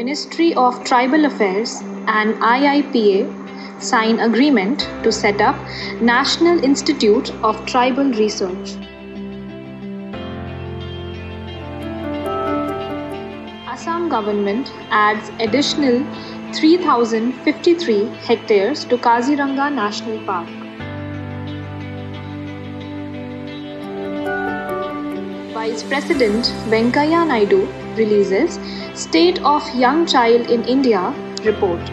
Ministry of Tribal Affairs and IIPA sign agreement to set up National Institute of Tribal Research. Assam government adds additional 3053 hectares to Kaziranga National Park. Vice President Venkaiah Naidu releases State of Young Child in India report.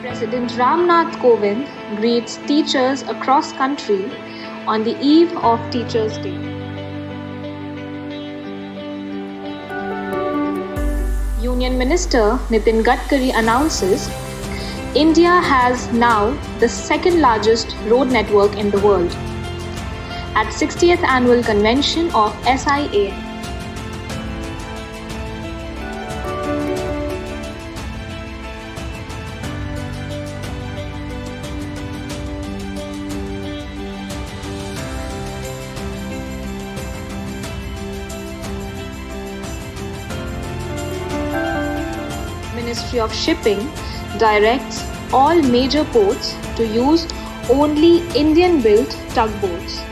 President Ramnath Kovind greets teachers across country on the eve of Teachers Day. Union Minister Nitin Gadkari announces India has now the second largest road network in the world at 60th annual convention of SIAM. Ministry of Shipping directs all major ports to use only Indian built tugboats.